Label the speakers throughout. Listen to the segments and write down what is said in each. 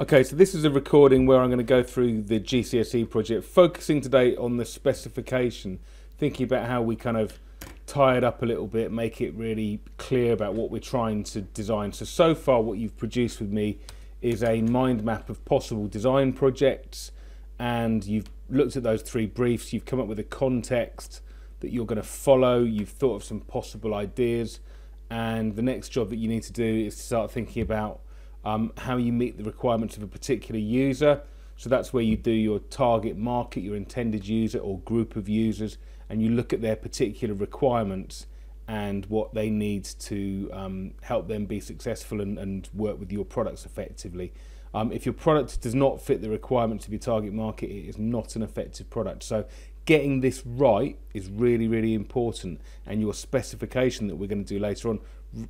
Speaker 1: Okay, so this is a recording where I'm going to go through the GCSE project, focusing today on the specification, thinking about how we kind of tie it up a little bit, make it really clear about what we're trying to design. So, so far what you've produced with me is a mind map of possible design projects and you've looked at those three briefs, you've come up with a context that you're going to follow, you've thought of some possible ideas and the next job that you need to do is to start thinking about um, how you meet the requirements of a particular user. So that's where you do your target market, your intended user or group of users, and you look at their particular requirements and what they need to um, help them be successful and, and, work with your products effectively. Um, if your product does not fit the requirements of your target market, it is not an effective product. So getting this right is really, really important. And your specification that we're going to do later on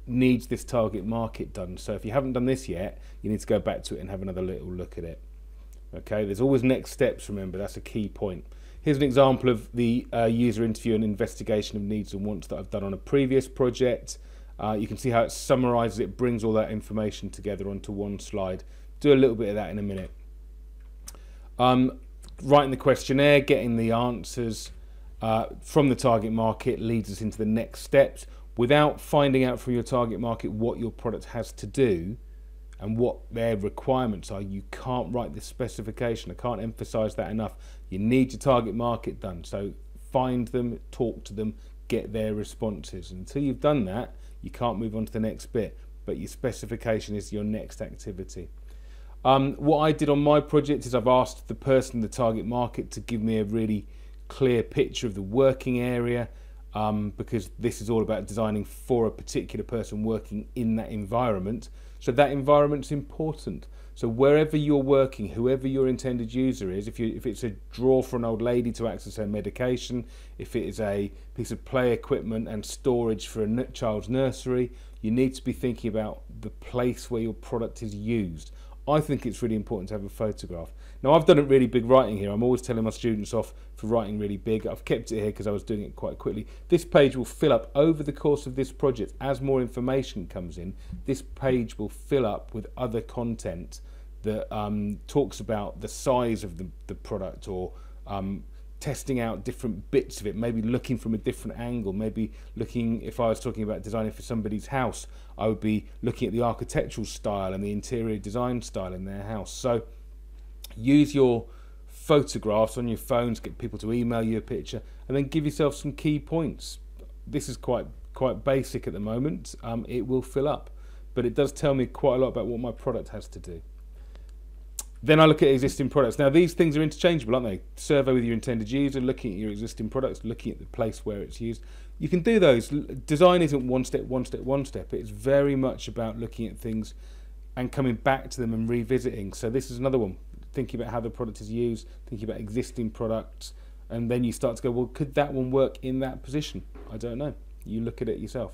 Speaker 1: needs this target market done. So if you haven't done this yet, you need to go back to it and have another little look at it. Okay, there's always next steps, remember, that's a key point. Here's an example of the uh, user interview and investigation of needs and wants that I've done on a previous project. Uh, you can see how it summarizes it, brings all that information together onto one slide. Do a little bit of that in a minute. Um, writing the questionnaire, getting the answers uh, from the target market leads us into the next steps without finding out from your target market what your product has to do and what their requirements are, you can't write this specification. I can't emphasize that enough. You need your target market done. So find them, talk to them, get their responses. Until you've done that, you can't move on to the next bit. But your specification is your next activity. Um, what I did on my project is I've asked the person, the target market, to give me a really clear picture of the working area um, because this is all about designing for a particular person working in that environment. So that environment's important. So wherever you're working, whoever your intended user is, if you if it's a drawer for an old lady to access her medication, if it is a piece of play equipment and storage for a child's nursery, you need to be thinking about the place where your product is used. I think it's really important to have a photograph. Now I've done it really big writing here. I'm always telling my students off for writing really big. I've kept it here because I was doing it quite quickly. This page will fill up over the course of this project as more information comes in. This page will fill up with other content that um, talks about the size of the, the product or um, testing out different bits of it, maybe looking from a different angle, maybe looking, if I was talking about designing for somebody's house, I would be looking at the architectural style and the interior design style in their house. So use your photographs on your phones, get people to email you a picture, and then give yourself some key points. This is quite quite basic at the moment. Um, it will fill up, but it does tell me quite a lot about what my product has to do. Then I look at existing products. Now these things are interchangeable, aren't they? Survey with your intended user, looking at your existing products, looking at the place where it's used. You can do those. Design isn't one step, one step, one step. It's very much about looking at things and coming back to them and revisiting. So this is another one. Thinking about how the product is used, thinking about existing products, and then you start to go, well, could that one work in that position? I don't know. You look at it yourself.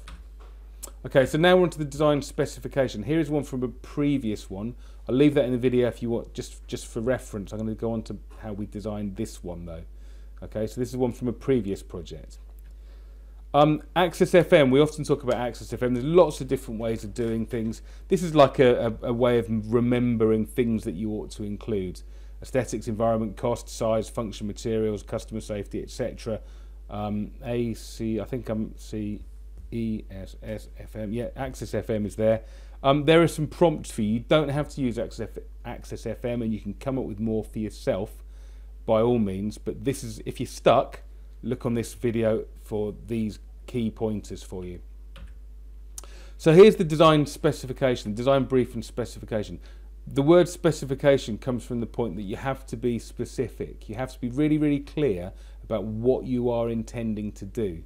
Speaker 1: Okay, so now we're on to the design specification. Here is one from a previous one. I'll leave that in the video if you want, just, just for reference. I'm going to go on to how we designed this one though. Okay, so this is one from a previous project. Um, Access FM, we often talk about Access FM. There's lots of different ways of doing things. This is like a, a, a way of remembering things that you ought to include. Aesthetics, environment, cost, size, function, materials, customer safety, etc. Um, AC, I think I'm C E S S F M. Yeah, Access FM is there. Um, there are some prompts for you. You don't have to use Access, Access FM, and you can come up with more for yourself by all means. But this is if you're stuck, look on this video for these key pointers for you. So here's the design specification, design brief and specification. The word specification comes from the point that you have to be specific. You have to be really, really clear about what you are intending to do.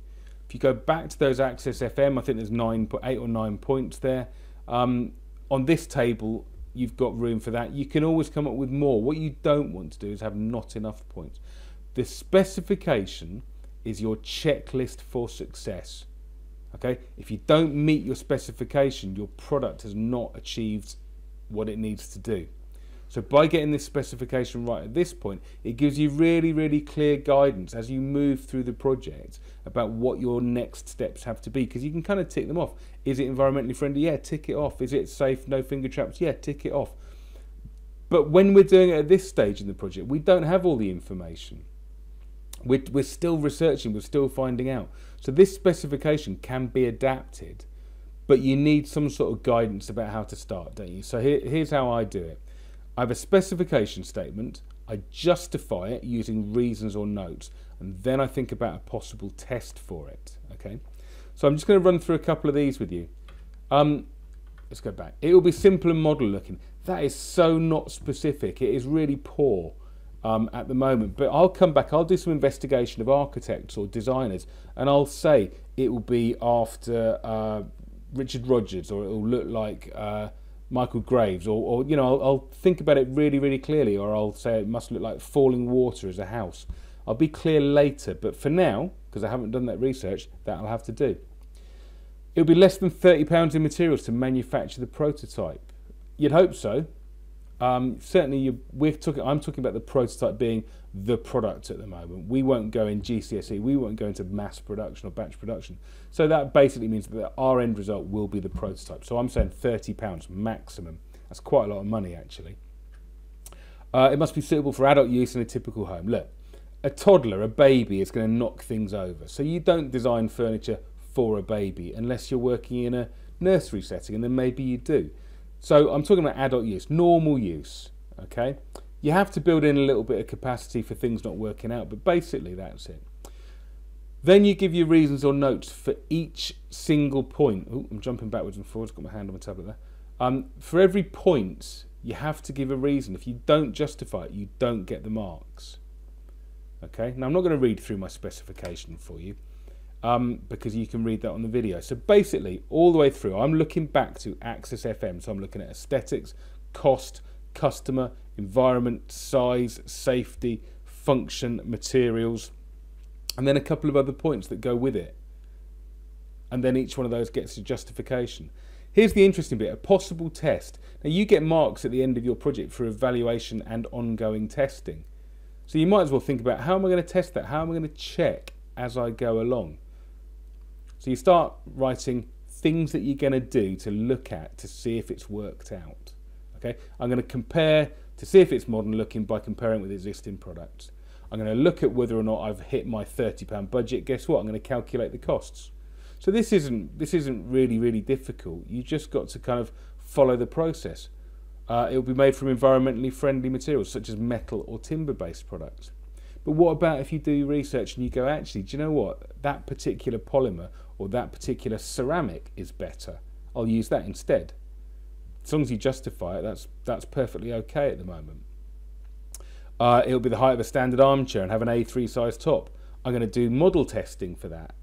Speaker 1: If you go back to those Access FM, I think there's nine, eight or nine points there. Um, on this table, you've got room for that. You can always come up with more. What you don't want to do is have not enough points. The specification is your checklist for success. Okay, if you don't meet your specification, your product has not achieved what it needs to do. So by getting this specification right at this point, it gives you really, really clear guidance as you move through the project about what your next steps have to be because you can kind of tick them off. Is it environmentally friendly? Yeah, tick it off. Is it safe, no finger traps? Yeah, tick it off. But when we're doing it at this stage in the project, we don't have all the information. We're, we're still researching, we're still finding out. So this specification can be adapted, but you need some sort of guidance about how to start, don't you? So here, here's how I do it. I have a specification statement, I justify it using reasons or notes, and then I think about a possible test for it, okay? So I'm just going to run through a couple of these with you. Um, let's go back. It will be simple and model looking. That is so not specific. It is really poor um, at the moment. But I'll come back. I'll do some investigation of architects or designers, and I'll say it will be after uh, Richard Rogers, or it will look like uh, Michael Graves, or, or you know, I'll, I'll, think about it really, really clearly, or I'll say it must look like Fallingwater as a house. I'll be clear later, but for now, because I haven't done that research, that I'll have to do. It'll be less than £30 in materials to manufacture the prototype. You'd hope so, um, certainly, you, we're talking. I'm talking about the prototype being the product at the moment. We won't go in GCSE. We won't go into mass production or batch production. So that basically means that our end result will be the prototype. So I'm saying thirty pounds maximum. That's quite a lot of money, actually. Uh, it must be suitable for adult use in a typical home. Look, a toddler, a baby, is going to knock things over. So you don't design furniture for a baby unless you're working in a nursery setting, and then maybe you do. So I'm talking about adult use, normal use, okay? You have to build in a little bit of capacity for things not working out, but basically that's it. Then you give your reasons or notes for each single point. Oh, I'm jumping backwards and forwards, got my hand on my tablet there. Um, for every point, you have to give a reason. If you don't justify it, you don't get the marks. Okay, now I'm not going to read through my specification for you um, because you can read that on the video. So basically, all the way through, I'm looking back to Access FM. So I'm looking at aesthetics, cost, customer, environment, size, safety, function, materials, and then a couple of other points that go with it. And then each one of those gets a justification. Here's the interesting bit, a possible test. Now you get marks at the end of your project for evaluation and ongoing testing. So you might as well think about how am I going to test that? How am I going to check as I go along? So you start writing things that you're going to do to look at to see if it's worked out. Okay, I'm going to compare to see if it's modern looking by comparing with existing products. I'm going to look at whether or not I've hit my £30 budget. Guess what? I'm going to calculate the costs. So this isn't this isn't really really difficult. You just got to kind of follow the process. Uh, it will be made from environmentally friendly materials such as metal or timber based products. But what about if you do research and you go, actually, do you know what? That particular polymer or that particular ceramic is better. I'll use that instead. As long as you justify it, that's, that's perfectly okay at the moment. Uh, it'll be the height of a standard armchair and have an A3 size top. I'm going to do model testing for that.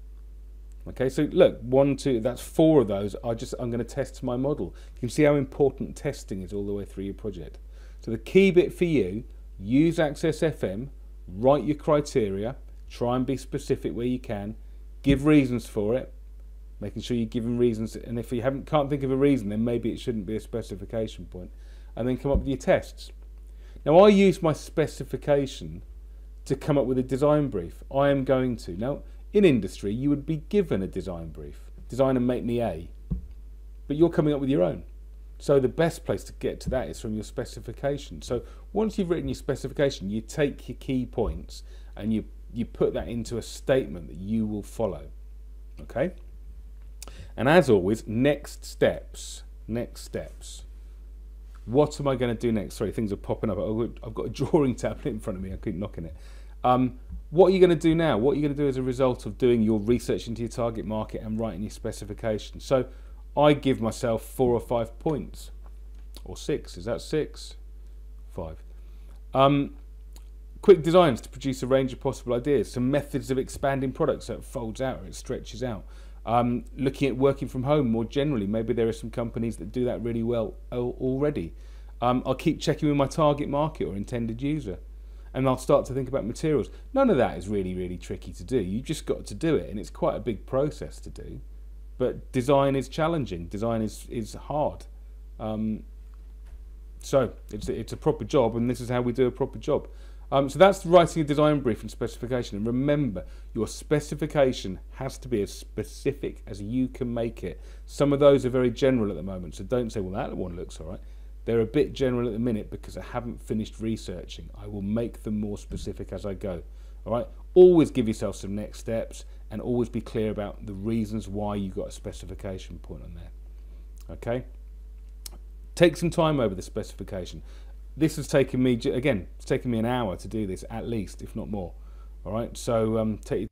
Speaker 1: Okay, so look, one, two, that's four of those. I just, I'm going to test my model. You can see how important testing is all the way through your project. So the key bit for you, use Access FM, write your criteria, try and be specific where you can, give reasons for it, making sure you're giving reasons, and if you haven't can't think of a reason, then maybe it shouldn't be a specification point. and then come up with your tests. Now I use my specification to come up with a design brief. I am going to. Now, in industry, you would be given a design brief. Design and make me A. But you're coming up with your own. So the best place to get to that is from your specification. So once you've written your specification, you take your key points and you, you put that into a statement that you will follow. Okay? And as always, next steps. Next steps. What am I going to do next? Sorry, things are popping up. I've got a drawing tablet in front of me. I keep knocking it. Um, what are you going to do now? What are you going to do as a result of doing your research into your target market and writing your specification? So I give myself four or five points. Or six. Is that six? Five. Um, quick designs to produce a range of possible ideas. Some methods of expanding products so it folds out or it stretches out. Um, looking at working from home more generally. Maybe there are some companies that do that really well already. Um, I'll keep checking with my target market or intended user. And I'll start to think about materials. None of that is really, really tricky to do. You've just got to do it, and it's quite a big process to do. But design is challenging. Design is is hard. Um, so it's it's a proper job, and this is how we do a proper job. Um, so that's writing a design brief and specification. And remember, your specification has to be as specific as you can make it. Some of those are very general at the moment, so don't say, well, that one looks all right. They're a bit general at the minute because I haven't finished researching. I will make them more specific as I go. All right. Always give yourself some next steps and always be clear about the reasons why you got a specification point on there. Okay. Take some time over the specification. This has taken me again. It's taken me an hour to do this at least, if not more. All right. So um, take